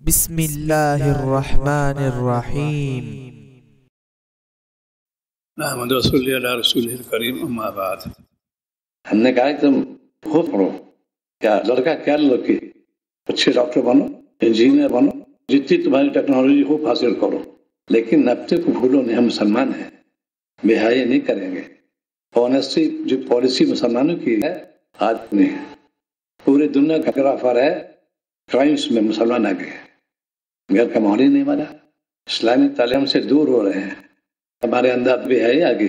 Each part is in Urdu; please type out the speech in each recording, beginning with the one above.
بسم الله الرحمن الرحيم محمد رسول اللہ علیہ رسول الکریم اما بعد ہم نے کہا کہ تم خوب پڑھو کیا لڑکا کیا لڑکی اچھے ڈاکٹر بنو انجینئر بنو جتنی تمہاری ٹیکنالوجی خوب حاصل کرو لیکن اپنے کو بھولو نہیں ہم مسلمان ہیں بہائی نہیں کریں گے آنےسٹی جو پالیسی مسلمانوں کی ہے آج نہیں ہے پوری دنیا کا گرافر ہے کرائمس میں مسلمان آ گئے گھر کا ماحول ہی نہیں مانا اسلامی تعلیم سے دور ہو رہے ہیں۔ ہمارے اندر بہائی آ گئی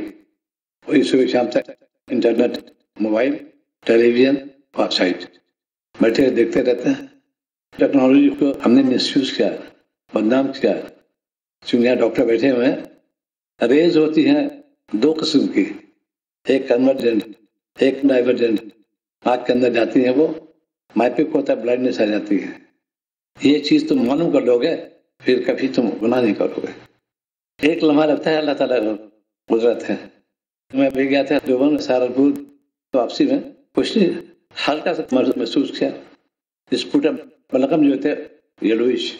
وہی صبح شام تک internet, mobile television website. بیٹھے دیکھتے رہتے ہیں۔ ٹیکنالوجی کو ہم نے مس یوز کیا، بدنام کیا۔ چونکہ یہاں ڈاکٹر بیٹھے ہوئے ہیں۔ ریز ہوتی ہیں دو قسم کی۔ ایک کنورجنٹ ایک ڈائیورجنٹ آگ کے اندر جاتی ہیں وہ۔ مائپک ہوتا ہے بلائنڈنس آ جاتی ہے۔ یہ چیز تم معلوم کر لو گے، پھر کبھی تم گناہ نہیں کرو گے۔ ایک لمحہ لگتا ہے اللہ تعالیٰ قدرت ہے۔ میں بھی گیا تھا دیوبند سہارنپور تو واپسی میں کچھ نہیں، ہلکا سا محسوس کیا۔ اسپوٹا بلغم جو تھے یلوئش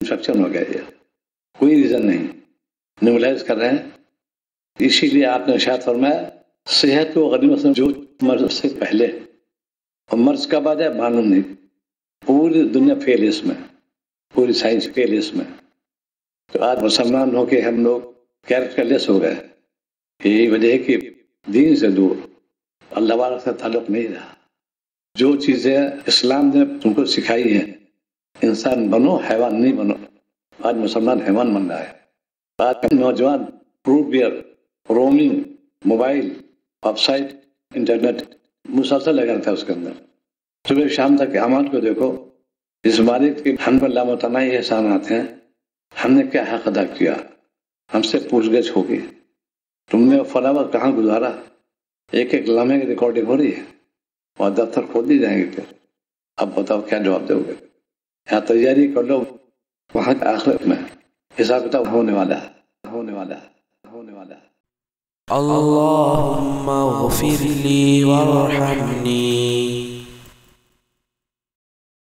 انفیکشن ہو گیا یہ۔ کوئی ریزن نہیں۔ نیولائز کر رہے ہیں۔ اسی لیے آپ نے اشاعت فرمایا، صحت کو غنیمت جو مرض سے پہلے۔ اور مرض کب آ جائے معلوم نہیں۔ پوری دنیا فیل اس میں، پوری سائنس فیل اس میں۔ تو آج مسلمان ہو کے ہم لوگ کیریکٹر لیس ہو گئے۔ یہی وجہ ہے کہ دین سے دور، اللہ والا سے تعلق نہیں رہا۔ جو چیزیں اسلام نے تم کو سکھائی ہیں، انسان بنو، حیوان نہیں بنو۔ آج مسلمان حیوان بن رہا ہے۔ آج نوجوان fruit beer, roaming, mobile, website, internet, مسلسل لگا تھا اس کے اندر۔ صبح شام تک اعمال کو دیکھو، اس بات کے ہم پر لامتنائی احسانات ہیں۔ ہم نے کیا حق ادا کیا؟ ہم سے پوچھ گچھ ہوگی تم نے فلاں وقت کہاں گزارا؟ ایک ایک لمحے کی ریکارڈنگ ہو رہی ہے۔ اور دفتر کھول دی جائیں گے پھر۔ اب بتاؤ کیا جواب دو گے؟ یہاں تیاری کر لو۔ وہاں کے آخرت میں حساب کتاب ہونے والا ہے۔ ہونے والا ہے۔ ہونے والا ہے۔ اللهم اغفر لي وارحمني